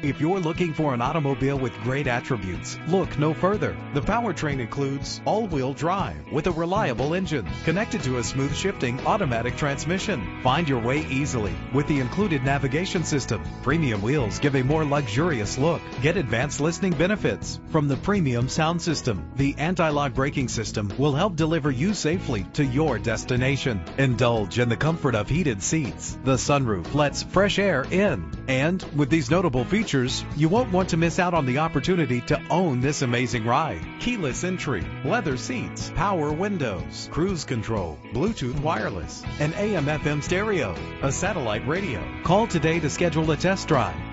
If you're looking for an automobile with great attributes, look no further. The powertrain includes all-wheel drive with a reliable engine connected to a smooth shifting automatic transmission. Find your way easily with the included navigation system. Premium wheels give a more luxurious look. Get advanced listening benefits from the premium sound system. The anti-lock braking system will help deliver you safely to your destination. Indulge in the comfort of heated seats. The sunroof lets fresh air in. And with these notable features, you won't want to miss out on the opportunity to own this amazing ride. Keyless entry, leather seats, power windows, cruise control, Bluetooth wireless, an AM FM stereo, a satellite radio. Call today to schedule a test drive.